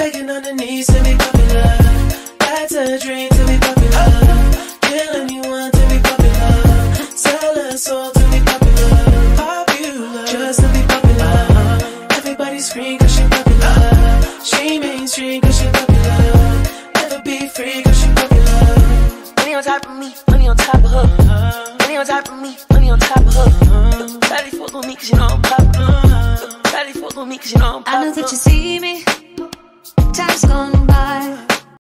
Begging on the knees to be popular. That's a dream to be popular. Kill anyone to be popular. Sell a soul to be popular. Popular. Just to be popular. Everybody scream cause she popular. She mainstream cause she popular. Never be free cause she popular. Money on top of me, money on top of her. Money on top of me, money on top of her. Shawty fuck on me cause you know I'm popular. Shawty fuck on me cause you know I'm popular. I know that you gone